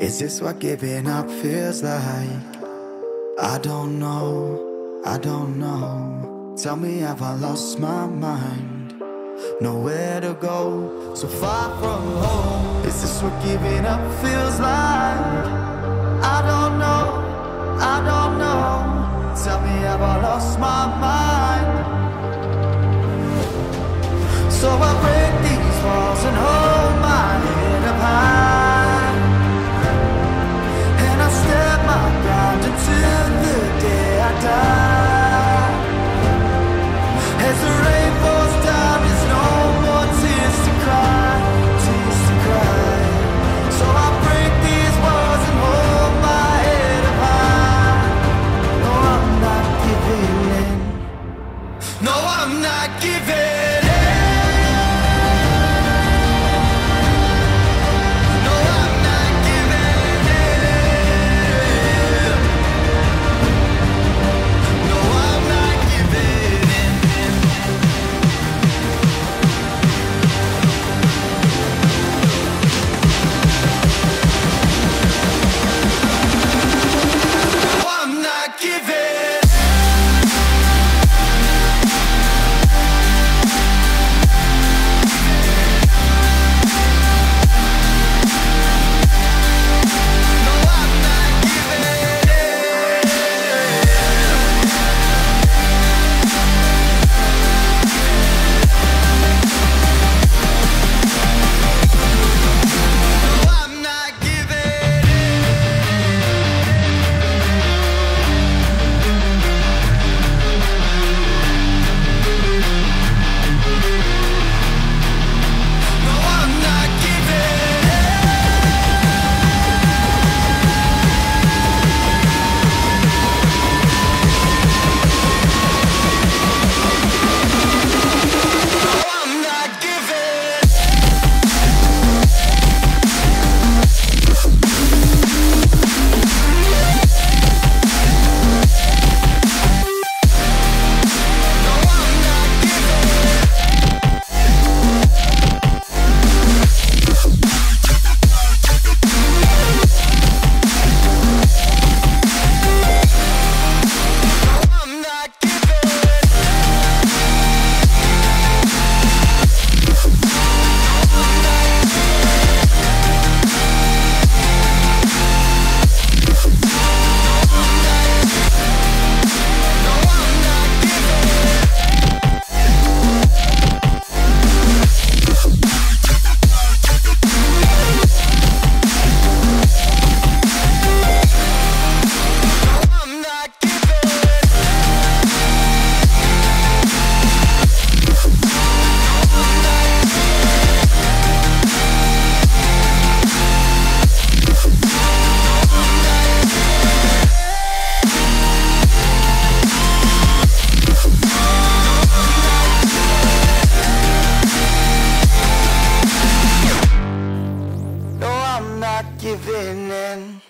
Is this what giving up feels like? I don't know, I don't know. Tell me, have I lost my mind? Nowhere to go, so far from home. Is this what giving up feels like? I don't know, I don't know. Tell me, have I lost my mind? So I break these walls and hold spinning